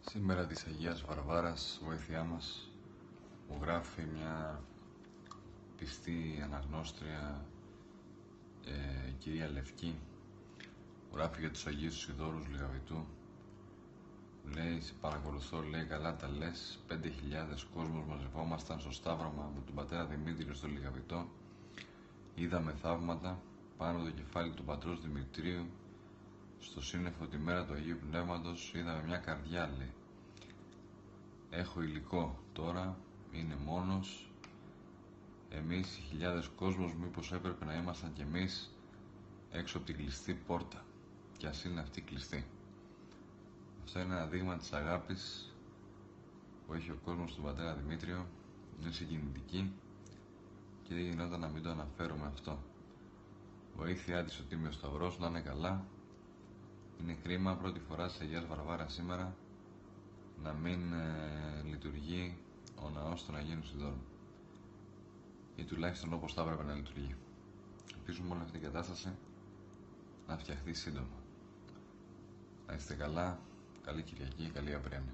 Σήμερα της Αγίας Βαρβάρας, βοήθειά μας, μου γράφει μια πιστή αναγνώστρια ε, κυρία Λευκή μου γράφει για τους Αγίους Ιδόρους Λιγαβητού μου λέει, σε παρακολουθώ, λέει, καλά τα λες, 5.000 κόσμος μαζευόμασταν στο Σταύρωμα με τον πατέρα Δημήτριο στο Λιγαβητό. Είδαμε θαύματα πάνω το κεφάλι του πατρός Δημητρίου στο σύννεφο τη μέρα του Αγίου Πνεύματος είδαμε μια καρδιά λέει. Έχω υλικό. Τώρα είναι μόνος. Εμείς οι χιλιάδες κόσμος μήπως έπρεπε να ήμασταν κι εμείς έξω από την κλειστή πόρτα. Κι ας είναι αυτή κλειστή αυτό είναι ένα δείγμα της αγάπης που έχει ο κόσμος στον πατέρα Δημήτριο. Είναι συγκινητική και δεν γινόταν να μην το αναφέρουμε αυτό. Βοήθειά της ο Τίμιος Σταυρός να είναι καλά είναι κρίμα πρώτη φορά σε Αγίας Βαρβάρα σήμερα να μην ε, λειτουργεί ο ναός των Αγίων Συνδόρων ή τουλάχιστον όπως θα έπρεπε να λειτουργεί. Ελπίζουμε όλη αυτή η κατάσταση να φτιαχτεί σύντομα. Να είστε καλά, καλή Κυριακή, καλή Απρένεια.